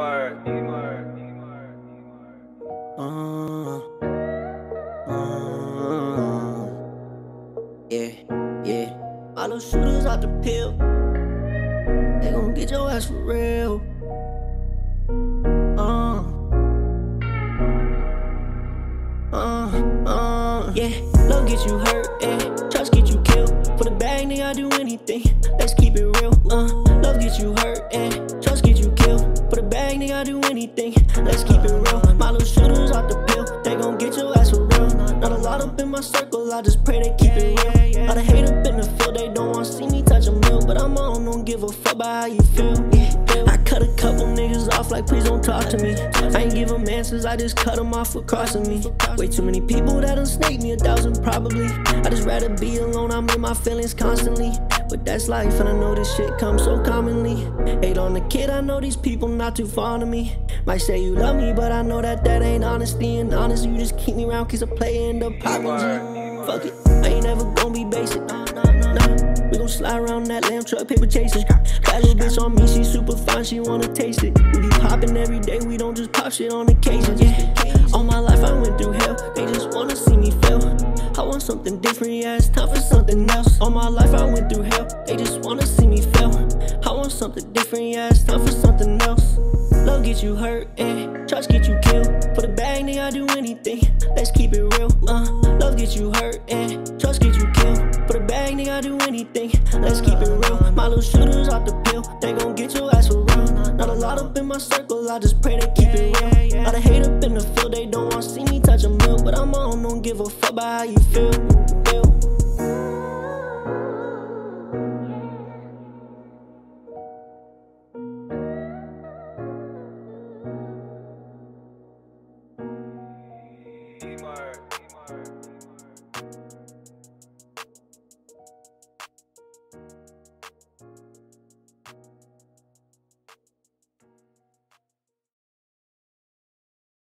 EMAR, Uh, uh, yeah, yeah. All those shooters out the pill. They gon' get your ass for real. Uh, uh, uh, yeah. Love get you hurt, yeah. Trust get you killed. For the bag, nigga, I do anything. Let's keep it real. Uh, love get you hurt, yeah. The bag, nigga, I do anything. Let's keep it real. My little shooters out the pill. They gon' get your ass for real. Not a lot up in my circle. I just pray they keep it real. Lot of hate up in the field. They don't want to see me touch a mill, but I'm on. Don't give a fuck about how you feel. Yeah. I cut a couple niggas off like please don't talk to me. I ain't give them answers. I just cut them off for crossing me. Way too many people that done snake me a thousand probably. I just rather be alone. I'm in my feelings constantly. But that's life, and I know this shit comes so commonly. Hate on the kid, I know these people not too fond of me. Might say you love me, but I know that that ain't honesty. And honest, you just keep me around, cause I play end up popping. Fuck it, I ain't ever gonna be basic. Nah. We gon' slide around that lamb truck, paper chasing. That little bitch on me, she super fine, she wanna taste it. We be popping every day, we don't just pop shit on occasion. Yeah, all my life I went through hell, they just wanna see me fail. I want something different, yeah, it's time for something else. All my life I went through hell, they just wanna see me fail. I want something different, yeah, it's time for something else. Love get you hurt, and trust get you killed. Let's keep it real, uh. Love get you hurt, and trust get you killed. For the bag, nigga, I do anything. Let's keep it real. My little shooters off the pill, they gon' get your ass for real. Not a lot up in my circle, I just pray they keep it real. Lot of hate up in the field, they don't want to see me touch a mill, but I'm on, don't give a fuck about how you feel. Word.